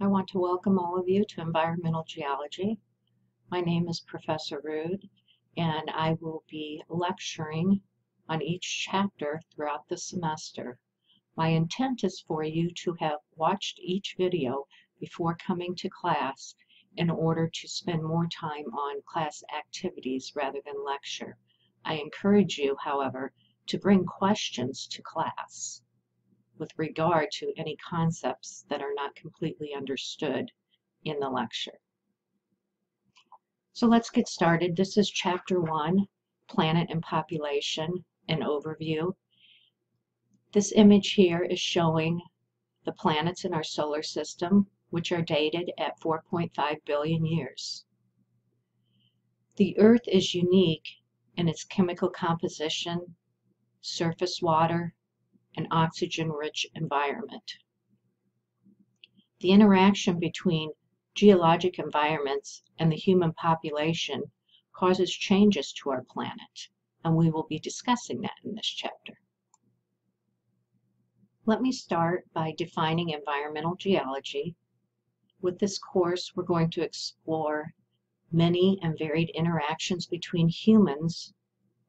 I want to welcome all of you to Environmental Geology. My name is Professor Rood and I will be lecturing on each chapter throughout the semester. My intent is for you to have watched each video before coming to class in order to spend more time on class activities rather than lecture. I encourage you, however, to bring questions to class with regard to any concepts that are not completely understood in the lecture. So let's get started. This is chapter one, planet and population, an overview. This image here is showing the planets in our solar system, which are dated at 4.5 billion years. The Earth is unique in its chemical composition, surface water, and oxygen-rich environment. The interaction between geologic environments and the human population causes changes to our planet, and we will be discussing that in this chapter. Let me start by defining environmental geology. With this course, we're going to explore many and varied interactions between humans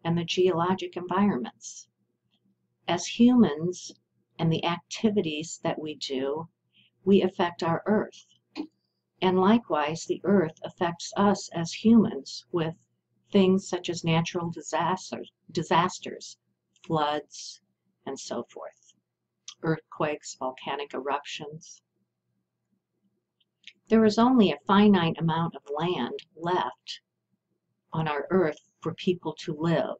and the geologic environments as humans and the activities that we do, we affect our earth. And likewise, the earth affects us as humans with things such as natural disasters, disasters, floods, and so forth, earthquakes, volcanic eruptions. There is only a finite amount of land left on our earth for people to live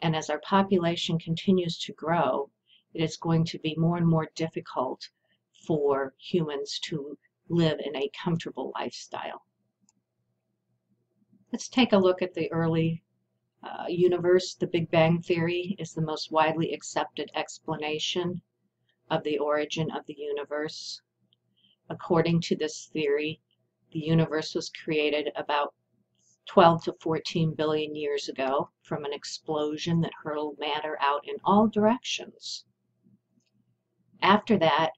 and as our population continues to grow, it is going to be more and more difficult for humans to live in a comfortable lifestyle. Let's take a look at the early uh, universe. The Big Bang Theory is the most widely accepted explanation of the origin of the universe. According to this theory, the universe was created about 12 to 14 billion years ago from an explosion that hurled matter out in all directions. After that,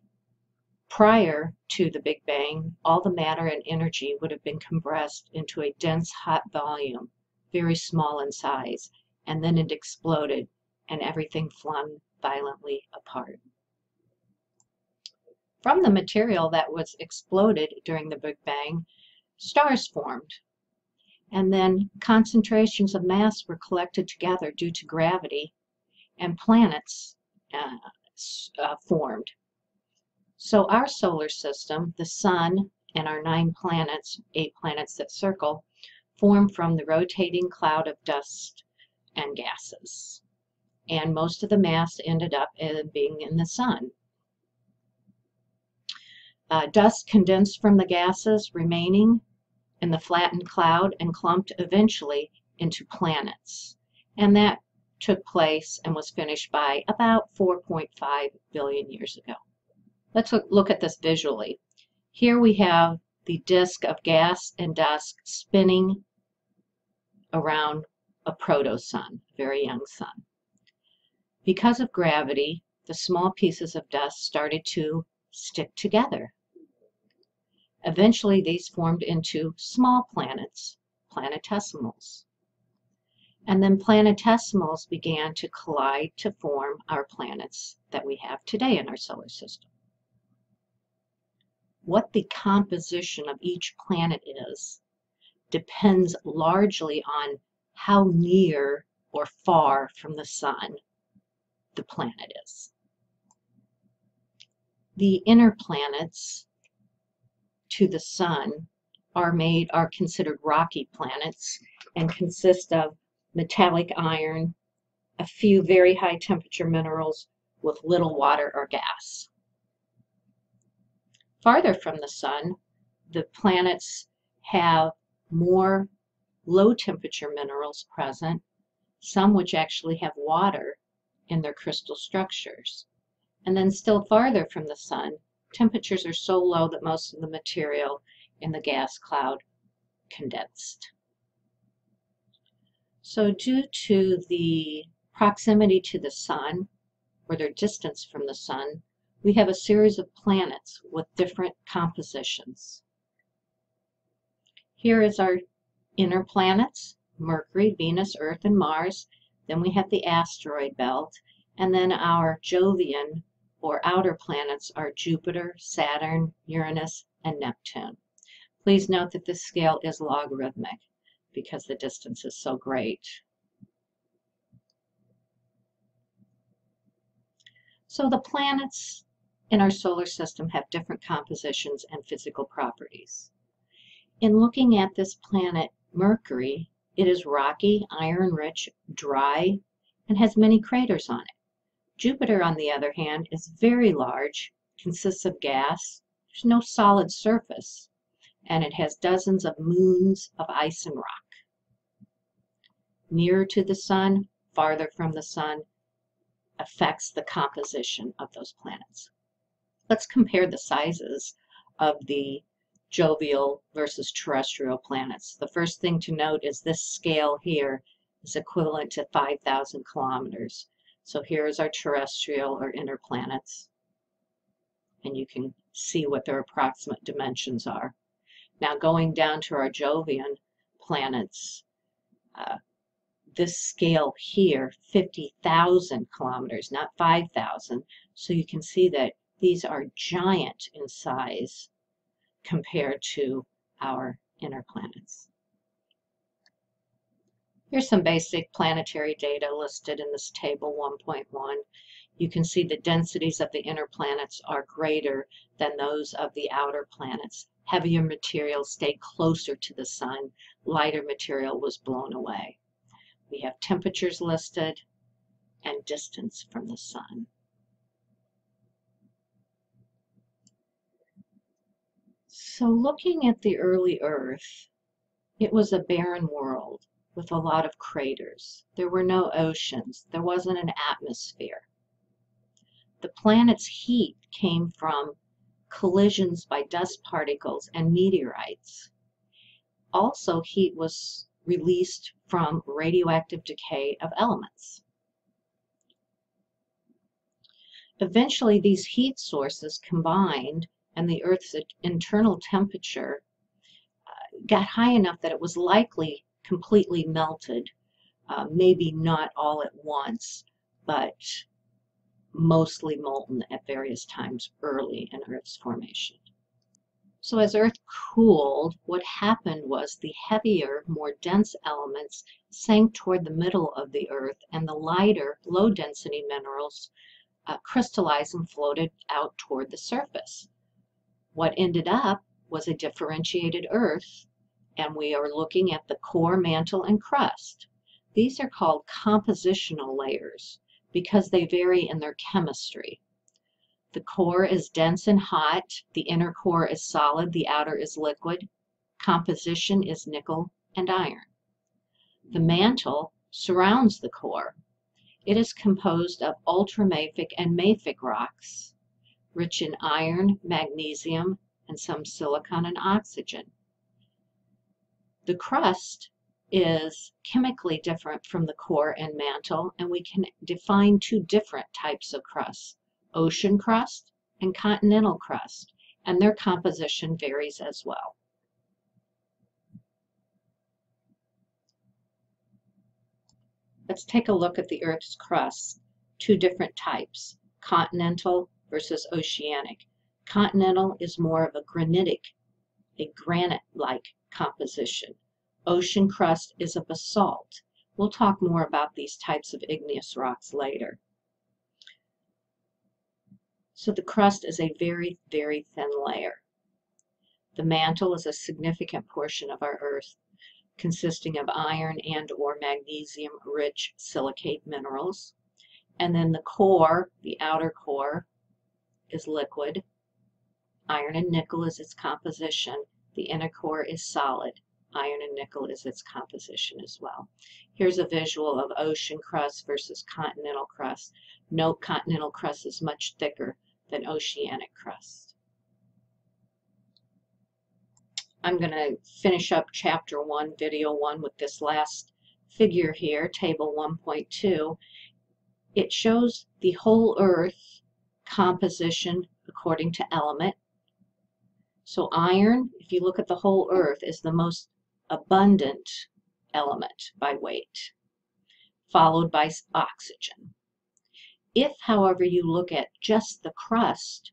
prior to the Big Bang, all the matter and energy would have been compressed into a dense hot volume, very small in size, and then it exploded and everything flung violently apart. From the material that was exploded during the Big Bang, stars formed and then concentrations of mass were collected together due to gravity, and planets uh, uh, formed. So our solar system, the sun, and our nine planets, eight planets that circle, form from the rotating cloud of dust and gases. And most of the mass ended up in being in the sun. Uh, dust condensed from the gases remaining in the flattened cloud and clumped eventually into planets. And that took place and was finished by about 4.5 billion years ago. Let's look at this visually. Here we have the disk of gas and dust spinning around a protosun, very young sun. Because of gravity, the small pieces of dust started to stick together. Eventually, these formed into small planets, planetesimals. And then planetesimals began to collide to form our planets that we have today in our solar system. What the composition of each planet is depends largely on how near or far from the sun the planet is. The inner planets to the sun are made are considered rocky planets and consist of metallic iron, a few very high temperature minerals with little water or gas. Farther from the sun, the planets have more low temperature minerals present, some which actually have water in their crystal structures. And then still farther from the sun, temperatures are so low that most of the material in the gas cloud condensed. So due to the proximity to the sun, or their distance from the sun, we have a series of planets with different compositions. Here is our inner planets, Mercury, Venus, Earth, and Mars. Then we have the asteroid belt. And then our Jovian or outer planets are Jupiter, Saturn, Uranus, and Neptune. Please note that this scale is logarithmic because the distance is so great. So the planets in our solar system have different compositions and physical properties. In looking at this planet Mercury, it is rocky, iron-rich, dry, and has many craters on it. Jupiter, on the other hand, is very large, consists of gas, there's no solid surface, and it has dozens of moons of ice and rock. Nearer to the sun, farther from the sun, affects the composition of those planets. Let's compare the sizes of the Jovian versus terrestrial planets. The first thing to note is this scale here is equivalent to 5,000 kilometers. So here's our terrestrial or inner planets. And you can see what their approximate dimensions are. Now going down to our Jovian planets, uh, this scale here, 50,000 kilometers, not 5,000. So you can see that these are giant in size compared to our inner planets. Here's some basic planetary data listed in this table 1.1. You can see the densities of the inner planets are greater than those of the outer planets. Heavier material stayed closer to the sun. Lighter material was blown away. We have temperatures listed and distance from the sun. So looking at the early Earth, it was a barren world with a lot of craters. There were no oceans. There wasn't an atmosphere. The planet's heat came from collisions by dust particles and meteorites. Also, heat was released from radioactive decay of elements. Eventually, these heat sources combined and the Earth's internal temperature uh, got high enough that it was likely completely melted, uh, maybe not all at once, but mostly molten at various times early in Earth's formation. So as Earth cooled, what happened was the heavier, more dense elements sank toward the middle of the Earth, and the lighter, low-density minerals uh, crystallized and floated out toward the surface. What ended up was a differentiated Earth, and we are looking at the core, mantle, and crust. These are called compositional layers because they vary in their chemistry. The core is dense and hot. The inner core is solid. The outer is liquid. Composition is nickel and iron. The mantle surrounds the core. It is composed of ultramafic and mafic rocks, rich in iron, magnesium, and some silicon and oxygen. The crust is chemically different from the core and mantle, and we can define two different types of crust ocean crust and continental crust, and their composition varies as well. Let's take a look at the Earth's crust, two different types, continental versus oceanic. Continental is more of a granitic, a granite-like composition. Ocean crust is a basalt. We'll talk more about these types of igneous rocks later. So the crust is a very, very thin layer. The mantle is a significant portion of our Earth, consisting of iron and or magnesium-rich silicate minerals. And then the core, the outer core, is liquid. Iron and nickel is its composition. The inner core is solid. Iron and nickel is its composition as well. Here's a visual of ocean crust versus continental crust. Note continental crust is much thicker than oceanic crust. I'm going to finish up chapter 1, video 1 with this last figure here, table 1.2. It shows the whole Earth composition according to element. So iron, if you look at the whole earth, is the most abundant element by weight, followed by oxygen. If, however, you look at just the crust,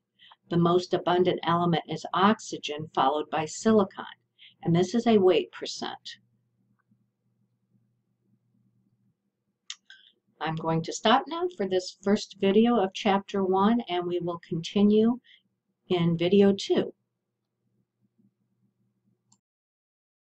the most abundant element is oxygen, followed by silicon. And this is a weight percent. I'm going to stop now for this first video of chapter one, and we will continue in video two.